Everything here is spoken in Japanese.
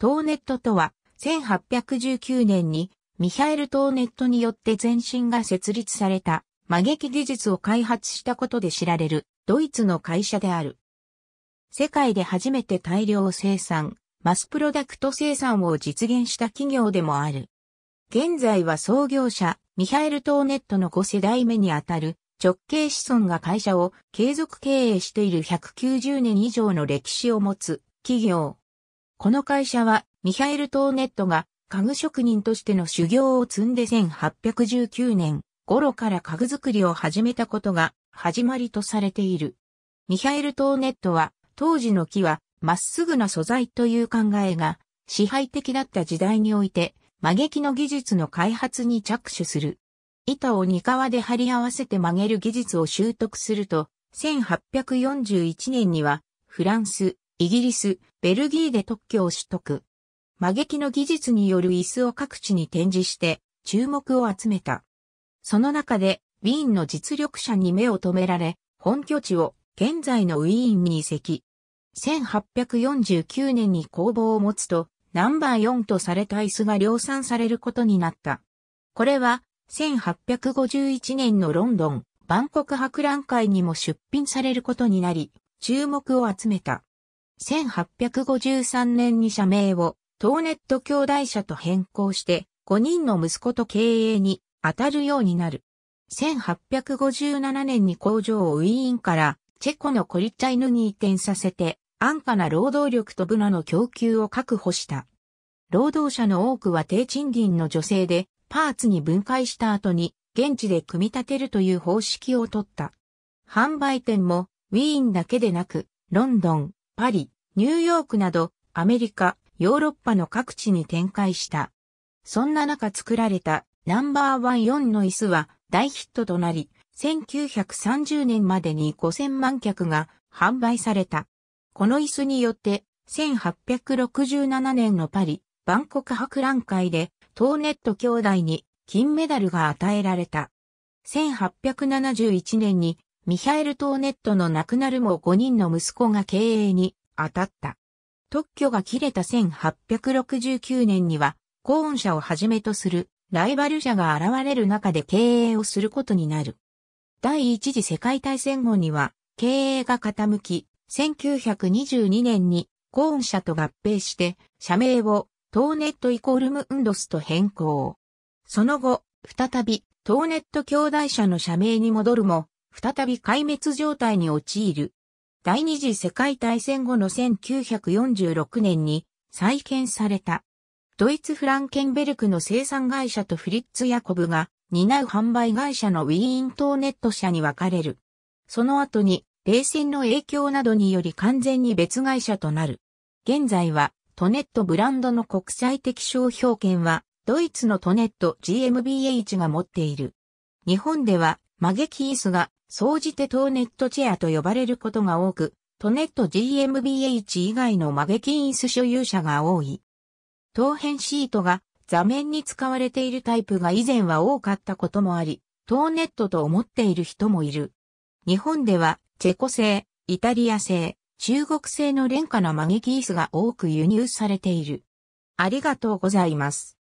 トーネットとは、1819年にミハエル・トーネットによって前身が設立された魔撃技術を開発したことで知られるドイツの会社である。世界で初めて大量生産、マスプロダクト生産を実現した企業でもある。現在は創業者、ミハエル・トーネットの5世代目にあたる直系子孫が会社を継続経営している190年以上の歴史を持つ企業。この会社はミハエル・トーネットが家具職人としての修行を積んで1819年頃から家具作りを始めたことが始まりとされている。ミハエル・トーネットは当時の木はまっすぐな素材という考えが支配的だった時代において曲撃の技術の開発に着手する。板を二皮で貼り合わせて曲げる技術を習得すると、1841年にはフランス、イギリス、ベルギーで特許を取得。曲撃の技術による椅子を各地に展示して注目を集めた。その中でウィーンの実力者に目を留められ、本拠地を現在のウィーンに移籍。1849年に工房を持つとナンバー4とされた椅子が量産されることになった。これは1851年のロンドン、バンコク博覧会にも出品されることになり、注目を集めた。1853年に社名をトーネット兄弟社と変更して5人の息子と経営に当たるようになる。1857年に工場をウィーンからチェコのコリチャイヌに移転させて安価な労働力とブナの供給を確保した。労働者の多くは低賃金の女性でパーツに分解した後に現地で組み立てるという方式をとった。販売店もウィーンだけでなくロンドン、パリ、ニューヨークなどアメリカ、ヨーロッパの各地に展開した。そんな中作られたナンバーワン4の椅子は大ヒットとなり、1930年までに5000万脚が販売された。この椅子によって1867年のパリ、バンコク博覧会でトーネット兄弟に金メダルが与えられた。1871年にミハエル・トーネットの亡くなるも5人の息子が経営に当たった。特許が切れた1869年にはコーン社をはじめとするライバル社が現れる中で経営をすることになる。第一次世界大戦後には経営が傾き、1922年にコーン社と合併して社名をトーネットイコールムンドスと変更。その後、再びトーネット兄弟社の社名に戻るも、再び壊滅状態に陥る。第二次世界大戦後の1946年に再建された。ドイツフランケンベルクの生産会社とフリッツ・ヤコブが担う販売会社のウィーントーネット社に分かれる。その後に冷戦の影響などにより完全に別会社となる。現在はトネットブランドの国際的商標権は、ドイツのトネット GmbH が持っている。日本では、マゲキースが、総じてトーネットチェアと呼ばれることが多く、トネット GmbH 以外のマゲキース所有者が多い。当編シートが座面に使われているタイプが以前は多かったこともあり、トーネットと思っている人もいる。日本では、チェコ製、イタリア製、中国製の廉価なマゲキースが多く輸入されている。ありがとうございます。